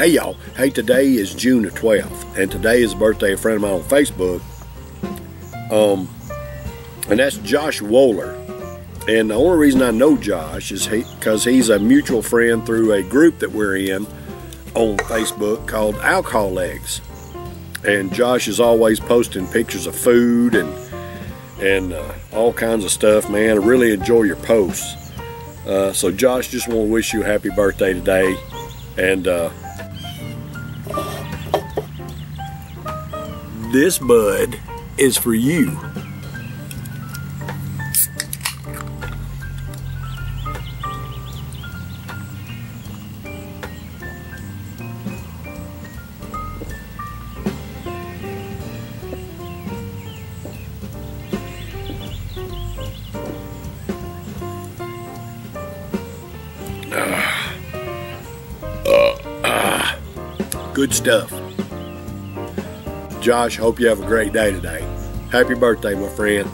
Hey y'all, hey today is June the 12th and today is the birthday of a friend of mine on Facebook. Um, and that's Josh Wohler. And the only reason I know Josh is because he, he's a mutual friend through a group that we're in on Facebook called Alcohol Eggs. And Josh is always posting pictures of food and and uh, all kinds of stuff, man. I really enjoy your posts. Uh, so Josh, just want to wish you a happy birthday today. And uh, this bud is for you. Good stuff. Josh, hope you have a great day today. Happy birthday, my friend.